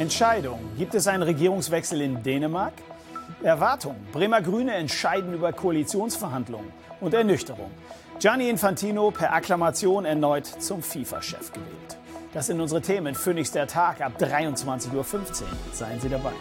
Entscheidung. Gibt es einen Regierungswechsel in Dänemark? Erwartung. Bremer Grüne entscheiden über Koalitionsverhandlungen. Und Ernüchterung. Gianni Infantino per Akklamation erneut zum FIFA-Chef gewählt. Das sind unsere Themen. Phoenix der Tag ab 23.15 Uhr. Seien Sie dabei.